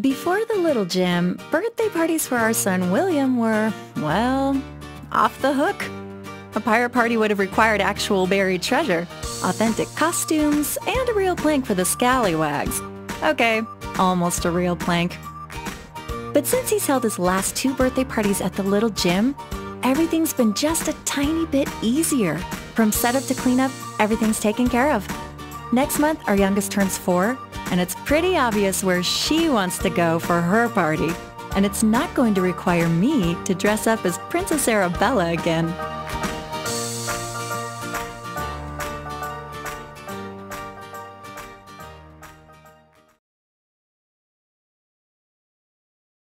Before the little gym, birthday parties for our son William were, well, off the hook. A pirate party would have required actual buried treasure, authentic costumes, and a real plank for the scallywags. Okay, almost a real plank. But since he's held his last two birthday parties at the little gym, everything's been just a tiny bit easier. From setup to cleanup, everything's taken care of. Next month, our youngest turns four, and it's pretty obvious where she wants to go for her party. And it's not going to require me to dress up as Princess Arabella again.